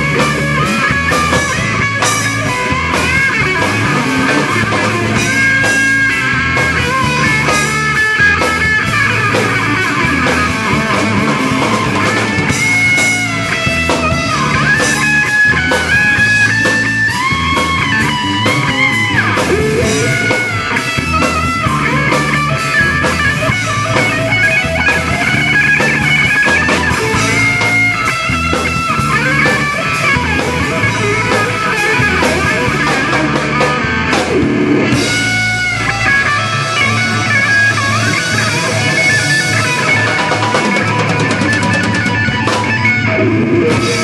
Yeah. Yeah.